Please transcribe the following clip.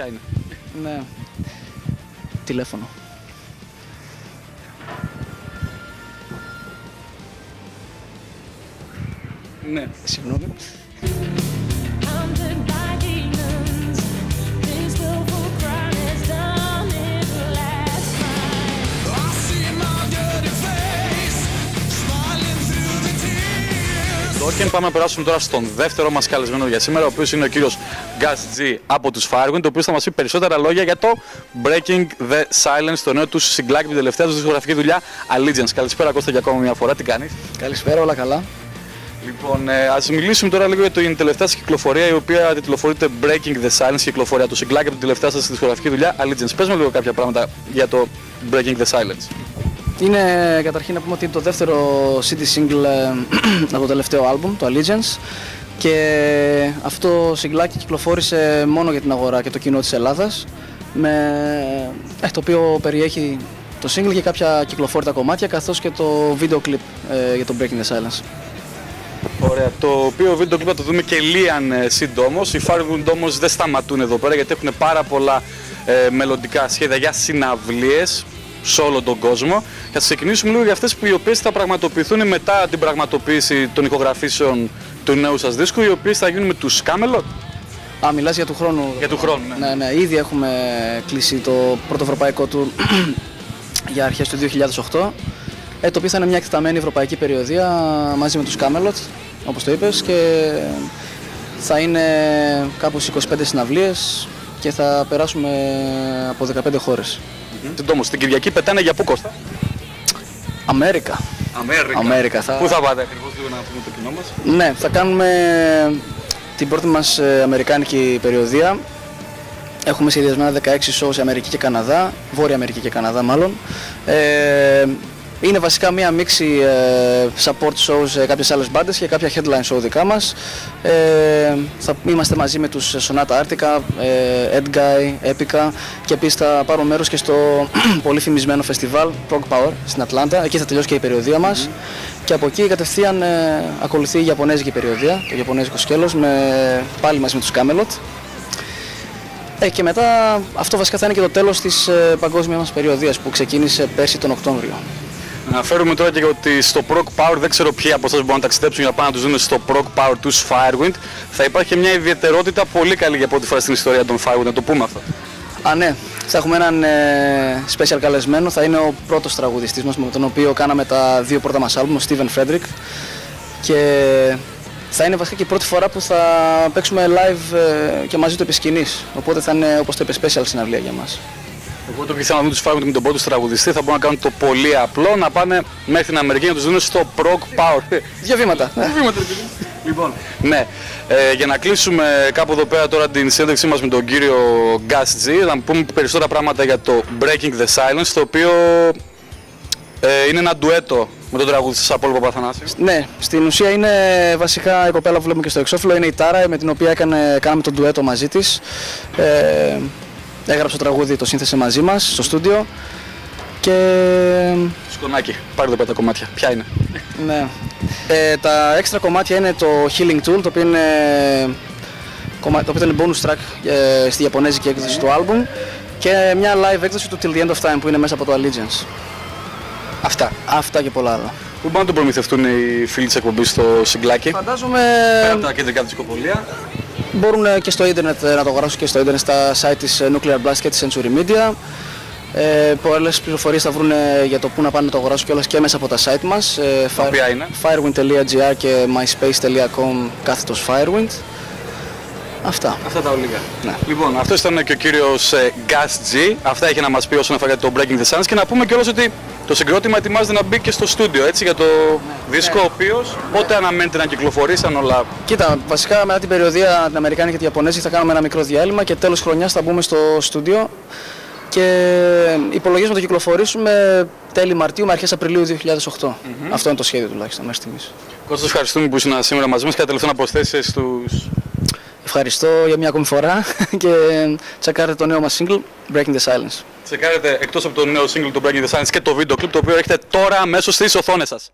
Ποια είναι; Ναι. Τηλέφωνο. Ναι. Συγγνώμη. Τόκεν, πάμε να περάσουμε τώρα στον δεύτερο μας καλεσμένο για σήμερα, ο οποίος είναι ο κύριος Gus G από τους Firewind, ο οποίος θα μας πει περισσότερα λόγια για το Breaking the Silence, το νέο του συγκλάκι, την τελευταία τους δισκογραφική δουλειά Allegiance. Καλησπέρα Κώστα για ακόμα μια φορά, τι κάνεις; Καλησπέρα, όλα καλά. Λοιπόν, ε, ας μιλήσουμε τώρα λίγο για την τελευταία σας κυκλοφορία, η οποία τιτλοφορείται Breaking the Silence, κυκλοφορία του συγκλάκι από την τελευταία σας δισκογραφική δουλειά Allegiance. Πες μου λίγο κάποια πράγματα για το Breaking the Silence. Είναι καταρχήν να πούμε ότι είναι το δεύτερο CD single ε, από το τελευταίο άλμπουμ, το Allegiance. Και αυτό το συγκλάκι κυκλοφόρησε μόνο για την αγορά και το κοινό της Ελλάδας. Με, ε, το οποίο περιέχει το single και κάποια κυκλοφόρητα κομμάτια καθώς και το βίντεο κλιπ ε, για το Breaking the Silence. Ωραία, το οποίο βίντεο κλιπ θα το δούμε και λίαν ε, σύντομος. Οι Firewind όμως δεν σταματούν εδώ πέρα γιατί έχουν πάρα πολλά ε, μελλοντικά σχέδια για συναυλίες σε όλο τον κόσμο. Θα ξεκινήσουμε λίγο για αυτές που οι οποίες θα πραγματοποιηθούν μετά την πραγματοποίηση των ηχογραφήσεων του νέου σας δίσκου, οι οποίες θα γίνουν με τους Camelot. Α, μιλάς για του χρόνου. Για του χρόνου, ναι. Ναι, ναι, ήδη έχουμε κλείσει το πρώτο ευρωπαϊκό του για αρχές του 2008. Ε, το οποίο θα είναι μια εκτεταμένη ευρωπαϊκή περιοδία μαζί με τους Camelot, όπως το είπες, και θα είναι κάπου στις 25 συναυλίες και θα περάσουμε από 15 χώρες. Σύντομος, την Κυριακή πετάνε για πού Κώστα; Αμέρικα. Αμέρικα. Αμέρικα, θα- Πού θα πάτε ακριβώς λίγο να πούμε το κοινό μας; Ναι, θα κάνουμε την πρώτη μας ε, αμερικάνικη περιοδία. Έχουμε σχεδιασμένα 16 shows σε Αμερική και Καναδά, Βόρεια Αμερική και Καναδά μάλλον. Ε, είναι βασικά μία μίξη ε, support shows σε κάποιες άλλες μπάντες και κάποια headline show δικά μας. Ε, θα είμαστε μαζί με τους Sonata Arctica, ε, Edguy, Epica και επίσης θα πάρω μέρος και στο πολύ φημισμένο φεστιβάλ Prog Power στην Ατλάντα. Εκεί θα τελειώσει και η περιοδεία μας. Και από εκεί κατευθείαν ε, ακολουθεί η Ιαπωνέζικη περιοδεία, το Ιαπωνέζικο σκέλος, με, πάλι μαζί με τους Kamelot. Ε, και μετά αυτό βασικά θα είναι και το τέλος της ε, παγκόσμιας μας περιοδείας που ξεκίνησε πέρσι τον Οκτώβριο. Να αναφέρουμε τώρα και ότι στο Prog Power δεν ξέρω ποιοι από εσάς μπορούν να ταξιδέψουν για να πάνε να τους δουν στο Prog Power τους Firewind. Θα υπάρχει μια ιδιαιτερότητα πολύ καλή για πρώτη φορά στην ιστορία των Firewind, να το πούμε αυτό. Α, ναι. Θα έχουμε έναν ε, special καλεσμένο. Θα είναι ο πρώτος τραγουδιστής μας με τον οποίο κάναμε τα δύο πρώτα μας άλμπουμ, ο Steven Frederick. Και θα είναι βασικά και η πρώτη φορά που θα παίξουμε live ε, και μαζί του επί σκηνής. Οπότε θα είναι, όπως το είπε, special συναυλία για μας. Οπότε όποιοι θέλουν να δουν τους Firewind με τον πρώτο τους τραγουδιστή θα μπορούν να κάνουν το πολύ απλό, να πάνε μέχρι την Αμερική να τους δουν στο Proc Power. Δύο βήματα. Λοιπόν, ναι. Ε, για να κλείσουμε κάπου εδώ πέρα τώρα την συνέντευξή μας με τον κύριο Gus G, να πούμε περισσότερα πράγματα για το Breaking the Silence, το οποίο ε, είναι ένα ντουέτο με τον τραγουδιστή σας Απόλλω Παπαθανάση. Ναι, στην ουσία είναι βασικά η κοπέλα που βλέπουμε και στο εξώφυλλο, είναι η Τάρα με την οποία έκανε, κάναμε τον ντουέτο μαζί της. Ε, έγραψε το τραγούδι, το σύνθεσε μαζί μας στο στούντιο και Σκονάκι, πάρε εδώ πέρα τα κομμάτια. Ποια είναι; ναι. Ε, τα έξτρα κομμάτια είναι το Healing Tool, το οποίο είναι, κομμά- το οποίο ήταν bonus track ε, στη Ιαπωνέζικη έκδοση του album και μια live έκδοση του Till the End of Time που είναι μέσα από το Allegiance. Αυτά. Αυτά και πολλά άλλα. Πού μπορούν να το προμηθευτούν οι φίλοι της εκπομπής στο συγκλάκι; Φαντάζομαι Πέρα από τα κεντρικά δισκοπολία. Μπορούν ε, και στο ίντερνετ ε, να το αγοράσουν και στο ίντερνετ στα site της ε, Nuclear Blast και της Century Media. Ε, πολλές πληροφορίες θα βρουν ε, για το πού να πάνε να το αγοράσουν κιόλας και μέσα από τα site μας. Ε, Τα οποία είναι; firewind.gr και myspace.com κάθετος firewind. Αυτά. Αυτά τα ολίγα. Ναι. Λοιπόν, αυτός ήταν και ο κύριος ε, Gus G. Αυτά έχει να μας πει όσον αφορά το Breaking the Silence και να πούμε κιόλας ότι το συγκρότημα ετοιμάζεται να μπει και στο στούντιο, έτσι, για το δίσκο ο οποίος πότε αναμένεται να κυκλοφορήσει, αν όλα Κοίτα, βασικά μετά την περιοδία την Αμερικάνικη και την Ιαπωνέζικη θα κάνουμε ένα μικρό διάλειμμα και τέλος χρονιάς θα μπούμε στο στούντιο και υπολογίζουμε να το κυκλοφορήσουμε τέλη Μαρτίου με αρχές Απριλίου 2008. Αυτό είναι το σχέδιο τουλάχιστον μέχρι στιγμής. Κώστα, ευχαριστούμε που ήσουν σήμερα μαζί μας και τελευταία να προσθέσεις στους... Ευχαριστώ για μια ακόμη φορά και τσεκάρετε το νέο μας single Breaking the Silence. Τσεκάρετε εκτός από το νέο single του Breaking the Silence και το βίντεο κλιπ το οποίο έχετε τώρα αμέσως στις οθόνες σας.